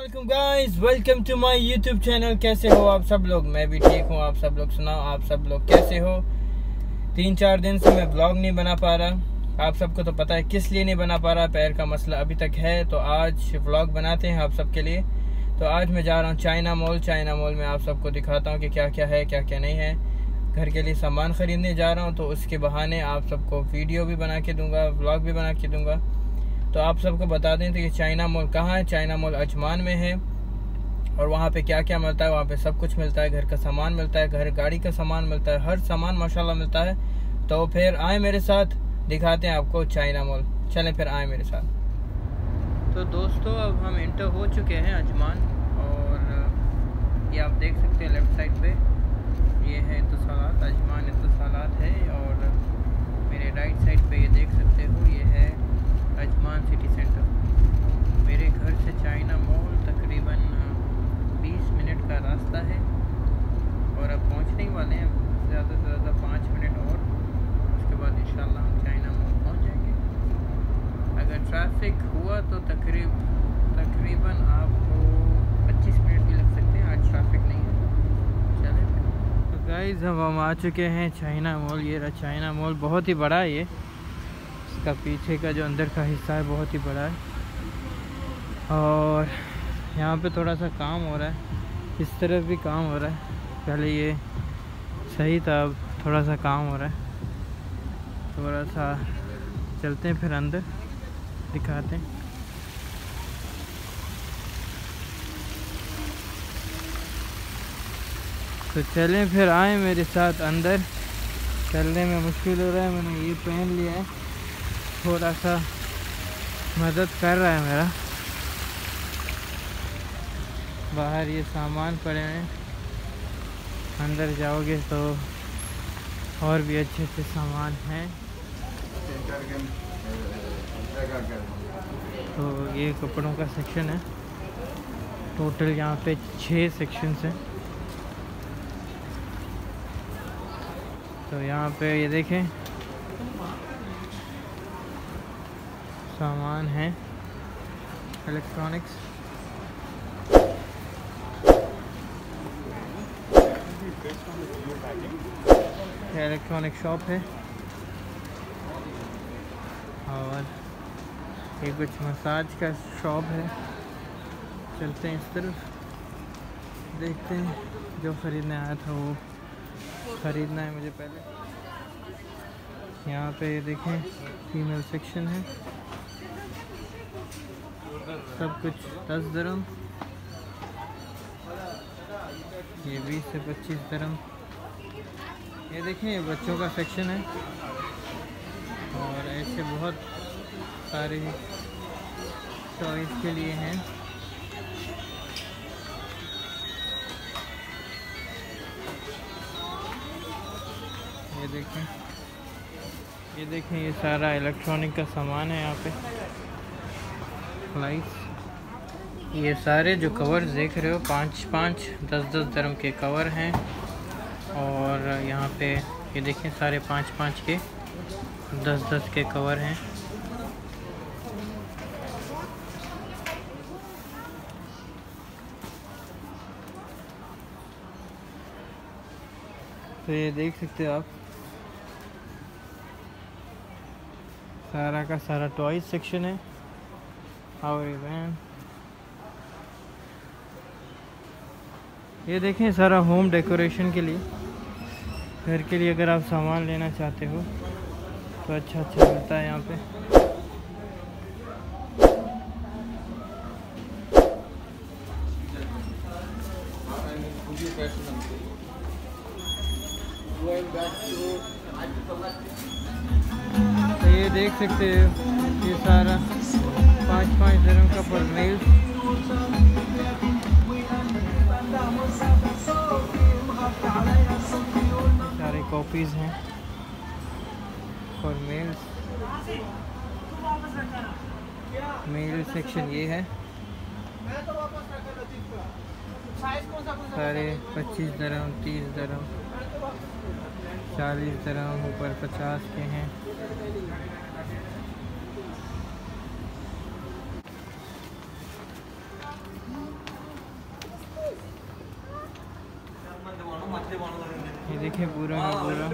Welcome guys welcome to my YouTube channel कैसे हो आप सब लोग? मैं भी ठीक हूँ। आप सब लोग सुनाओ। आप सब लोग कैसे हो? तीन चार दिन से मैं ब्लॉग नहीं बना पा रहा। आप सबको तो पता है किस लिए नहीं बना पा रहा। पैर का मसला अभी तक है तो आज ब्लॉग बनाते हैं आप सबके लिए। तो आज मैं जा रहा हूँ चाइना मॉल। चाइना मॉल में आप सबको दिखाता हूँ कि क्या क्या है क्या क्या नहीं है। घर के लिए सामान ख़रीदने जा रहा हूँ तो उसके बहाने आप सबको वीडियो भी बना के दूँगा ब्लॉग भी बना के दूँगा। तो आप सबको बता दें कि चाइना मॉल कहाँ है? चाइना मॉल अजमान में है। और वहाँ पे क्या क्या मिलता है? वहाँ पे सब कुछ मिलता है। घर का सामान मिलता है, घर गाड़ी का सामान मिलता है, हर सामान माशाल्लाह मिलता है। तो फिर आए मेरे साथ, दिखाते हैं आपको चाइना मॉल। चलें फिर आए मेरे साथ। तो दोस्तों, अब हम इंटर हो चुके हैं अजमान, और, ये आप देख सकते हैं लेफ़्ट साइड पे। ये है इतसालात, अजमान इतसालात है, और मेरे राइट साइड पे ये देख सकते हो, ये है अजमान सिटी सेंटर। मेरे घर से चाइना मॉल तकरीबन 20 मिनट का रास्ता है और अब पहुँचने ही वाले हैं। ज़्यादा से ज़्यादा पाँच मिनट और, उसके बाद इंशाल्लाह हम चाइना मॉल पहुँच जाएँगे। अगर ट्रैफ़िक हुआ तो तकरीब, तकरीबन आपको 25 मिनट भी लग सकते हैं। आज ट्रैफ़िक नहीं है। चलें। तो गाइज़ हम आ चुके हैं चाइना मॉल। ये रहा चाइना मॉल। बहुत ही बड़ा है ये। इसका पीछे का जो अंदर का हिस्सा है बहुत ही बड़ा है। और यहाँ पे थोड़ा सा काम हो रहा है। इस तरफ़ भी काम हो रहा है। पहले ये सही था, अब थोड़ा सा काम हो रहा है। थोड़ा सा चलते हैं फिर अंदर, दिखाते हैं। तो चलें फिर आए मेरे साथ अंदर। चलने में मुश्किल हो रहा है, मैंने ये पहन लिया है। थोड़ा सा मदद कर रहा है मेरा। बाहर ये सामान पड़े हैं। अंदर जाओगे तो और भी अच्छे अच्छे सामान हैं। तो ये कपड़ों का सेक्शन है। टोटल यहाँ पे छः सेक्शंस हैं। तो यहाँ पे ये देखें। सामान है। इलेक्ट्रॉनिक्स इलेक्ट्रॉनिक शॉप है। और ये कुछ मसाज का शॉप है। चलते हैं इस तरफ़। देखते हैं जो ख़रीदने आया था वो ख़रीदना है मुझे पहले। यहाँ पे ये देखें फीमेल सेक्शन है। सब कुछ दस दरम ये बीस से पच्चीस दरम ये देखें बच्चों का सेक्शन है। और ऐसे बहुत सारे चॉइस के लिए हैं। ये देखें। ये देखें, ये सारा इलेक्ट्रॉनिक का सामान है यहाँ पे। लाइट्स ये सारे जो कवर देख रहे हो, पाँच पाँच, दस दस दरम के कवर हैं। और यहाँ पे, ये देखें सारे पाँच पाँच के, दस दस के कवर हैं। तो ये देख सकते हो आप, सारा का सारा टॉयज सेक्शन है। और वैन ये देखें सारा होम डेकोरेशन के लिए। घर के लिए अगर आप सामान लेना चाहते हो तो अच्छा अच्छा मिलता है यहाँ पे। तो ये देख सकते हो, ये सारा। पाँच पाँच धर्म का पर मेल सारे कॉपीज़ हैं मेल्स मेल सेक्शन ये है सारे पच्चीस दरम तीस दरम चालीस दरम ऊपर पचास के हैं। देखें पूरा का पूरा।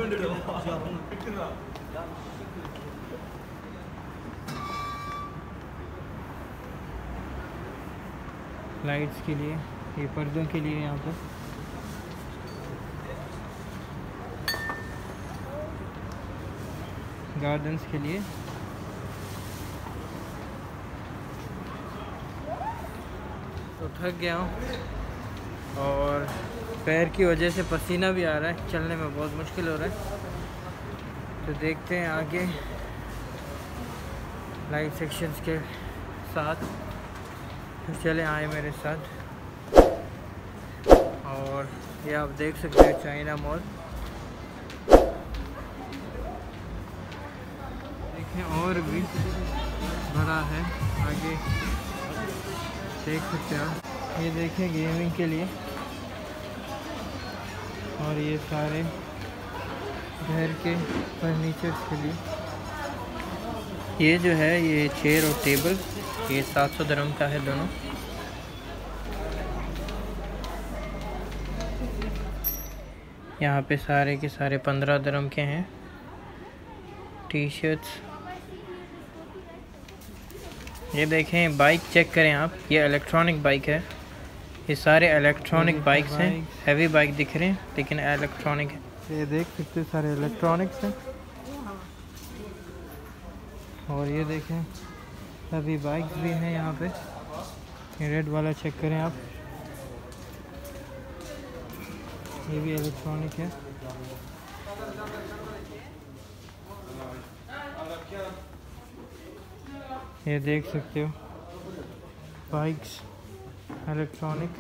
लाइट्स के लिए ये पर्दों के लिए यहाँ पर। गार्डन्स के लिए। तो थक गया हूँ। और पैर की वजह से पसीना भी आ रहा है, चलने में बहुत मुश्किल हो रहा है। तो देखते हैं आगे लाइव सेक्शंस के साथ। तो चले आए मेरे साथ। और ये आप देख सकते हो चाइना मॉल। देखें, और भी बड़ा है। आगे देख सकते हो ये देखें गेमिंग के लिए। और ये सारे घर के फर्नीचर्स के लिए। ये जो है, ये चेयर और टेबल, ये सात सौ धर्म का है दोनों। यहाँ पे सारे के सारे पंद्रह धर्म के हैं। टी शर्ट्स ये देखें बाइक चेक करें आप, ये इलेक्ट्रॉनिक बाइक है। ये सारे इलेक्ट्रॉनिक बाइक्स हैं हैवी बाइक दिख रहे हैं, लेकिन इलेक्ट्रॉनिक है। ये देख सकते सारे इलेक्ट्रॉनिक्स हैं। और ये देखें सभी बाइक्स भी हैं यहाँ पे। रेड वाला चेक करें आप। ये भी इलेक्ट्रॉनिक है। ये देख सकते हो बाइक्स इलेक्ट्रॉनिक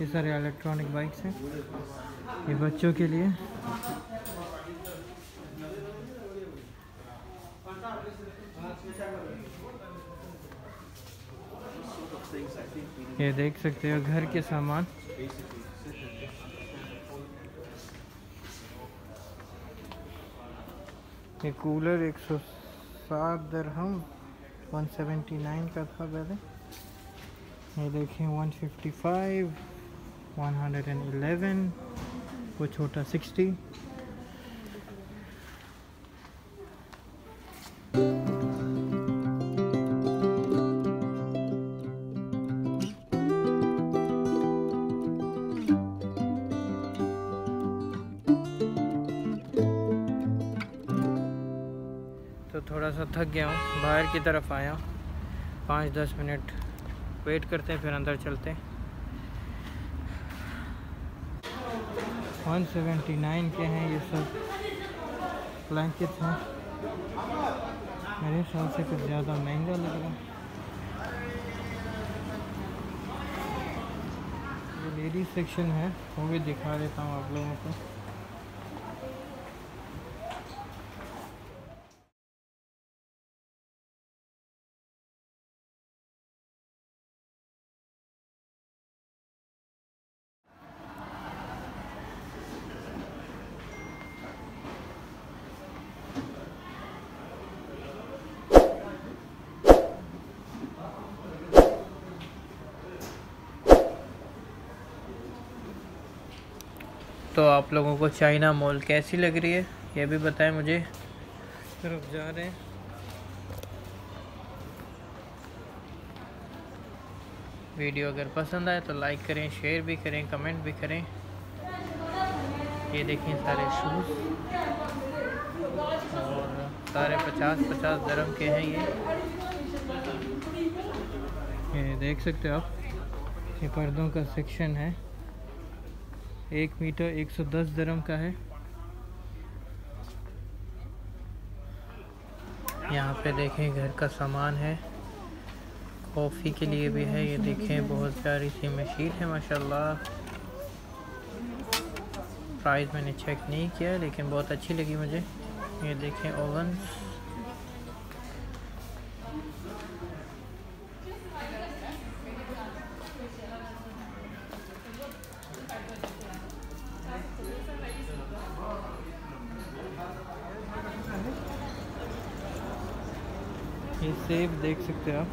ये सारे इलेक्ट्रॉनिक बाइक्स हैं। ये बच्चों के लिए। ये देख सकते हो, घर के सामान। ये कूलर एक सौ सात दरहम 179 का था पहले। ये देखें 155 111 वो छोटा 60 तो थोड़ा सा थक गया हूँ, बाहर की तरफ़ आया पाँच दस मिनट वेट करते हैं, फिर अंदर चलते हैं। 179 के हैं, ये सब ब्लैंकेट हैं। मेरे हिसाब से कुछ ज़्यादा महँगा लग रहा है। ये लेडीज़ सेक्शन है, वो भी दिखा देता हूँ आप लोगों को। तो आप लोगों को चाइना मॉल कैसी लग रही है? ये भी बताएँ मुझे। तरफ़ जा रहे हैं। वीडियो अगर पसंद आए तो लाइक करें शेयर भी करें कमेंट भी करें। ये देखें सारे शूज़। और सारे पचास पचास दरम के हैं ये। ये देख सकते हो आप ये पर्दों का सेक्शन है। एक मीटर 110 दरम का है। यहाँ पे देखें घर का सामान है। कॉफ़ी के लिए भी है, ये देखें बहुत प्यारी सी मशीन है, माशाल्लाह। प्राइस मैंने चेक नहीं किया, लेकिन बहुत अच्छी लगी मुझे। ये देखें ओवन सेब देख सकते हो आप।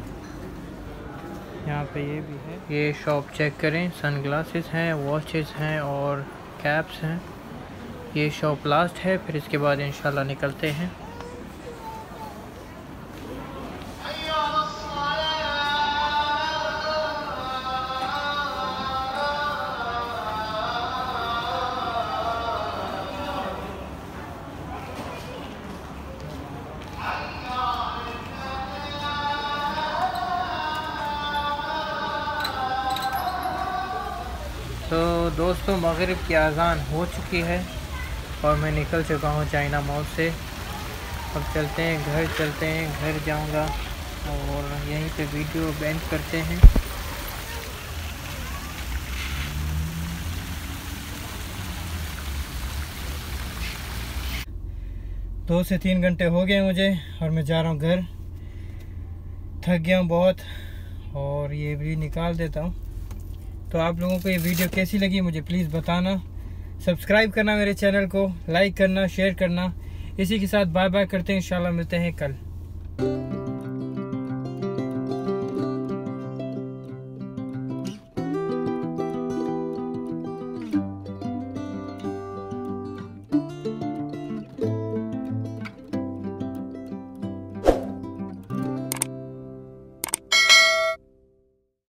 यहाँ पे ये भी है। ये शॉप चेक करें सन ग्लासेस हैं वॉचेस हैं और कैप्स हैं। ये शॉप लास्ट है, फिर इसके बाद इंशाल्लाह निकलते हैं। तो दोस्तों, मगरिब की अज़ान हो चुकी है और मैं निकल चुका हूँ चाइना मॉल से। अब चलते हैं, घर चलते हैं, घर जाऊँगा और यहीं पे वीडियो बैंड करते हैं। दो से तीन घंटे हो गए मुझे और मैं जा रहा हूँ घर। थक गया हूँ बहुत और ये भी निकाल देता हूँ। तो आप लोगों को ये वीडियो कैसी लगी मुझे प्लीज़ बताना। सब्सक्राइब करना मेरे चैनल को लाइक करना शेयर करना। इसी के साथ बाय बाय करते हैं, इंशाल्लाह मिलते हैं कल।